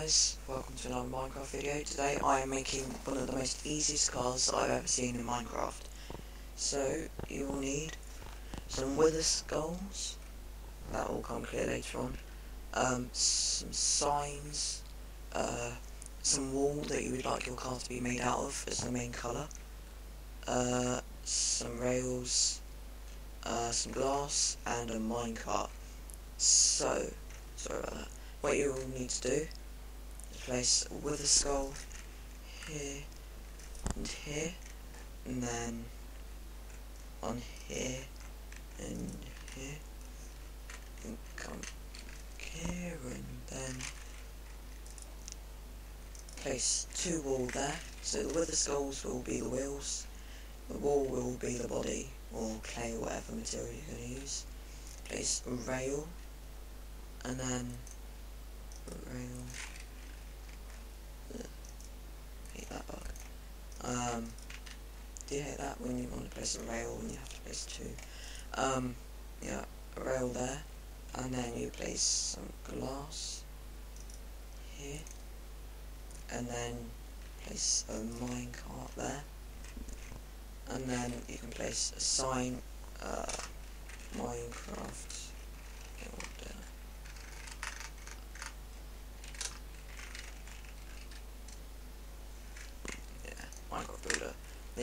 guys, welcome to another Minecraft video. Today I am making one of the most easiest cars that I've ever seen in Minecraft. So, you will need some wither skulls, that will come clear later on, um, some signs, uh, some wool that you would like your car to be made out of as the main colour, uh, some rails, uh, some glass, and a minecart. So, sorry about that. What you will need to do place a wither skull here and here, and then on here and here, and come here and then place two wall there. So the wither skulls will be the wheels, the wall will be the body, or clay or whatever material you're going to use. Place rail, and then rail. Hate that bug. Um, do you hate that when you want to place a rail and you have to place two? Um, yeah, a rail there, and then you place some glass here, and then place a minecart there, and then you can place a sign, uh, Minecraft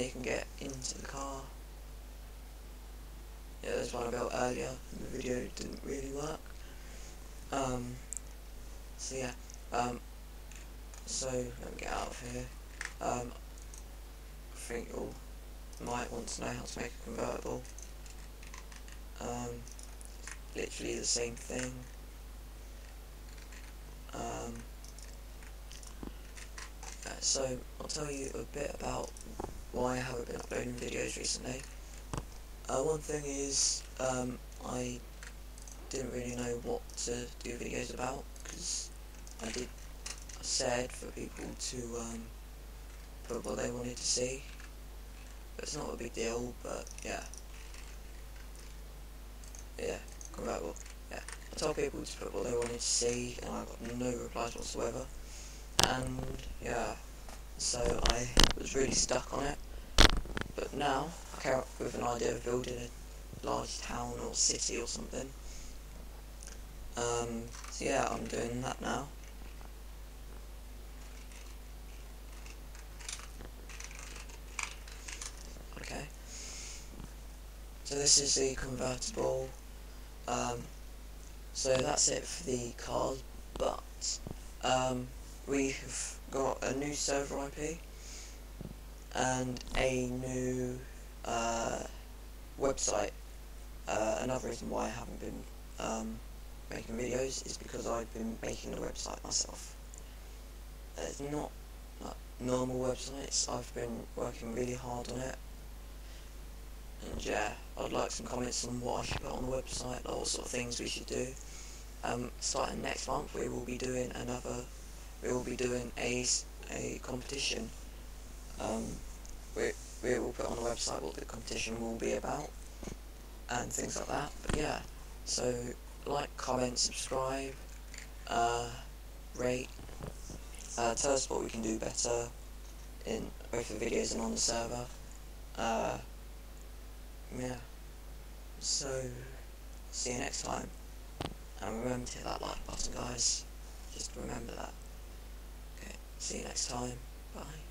They can get into the car. Yeah, there's one I built earlier, and the video didn't really work. Um, so yeah, um, so let me get out of here. Um, I think you might want to know how to make a convertible. Um, literally the same thing. Um, so I'll tell you a bit about why I haven't been uploading videos recently. Uh, one thing is, um, I didn't really know what to do videos about, because I did said for people to um, put what they wanted to see. But it's not a big deal, but yeah. Yeah, convertible. Yeah. I told people to put what they wanted to see, and I got no replies whatsoever. And, yeah. So I was really stuck on it. Now, I came up with an idea of building a large town or city or something. Um, so yeah, I'm doing that now. Okay. So this is the convertible. Um, so that's it for the cars, but um, we've got a new server IP and a new uh, website. Uh, another reason why I haven't been um, making videos is because I've been making the website myself. It's not like normal websites, I've been working really hard on it. And yeah, I'd like some comments on what I should put on the website, like what sort of things we should do. Um, starting next month we will be doing another, we will be doing a, a competition um, we, we will put on the website what the competition will be about and things like that. But yeah, so like, comment, subscribe, uh, rate, uh, tell us what we can do better in both the videos and on the server. Uh, yeah, so see you next time. And remember to hit that like button guys, just remember that. Okay, see you next time, bye.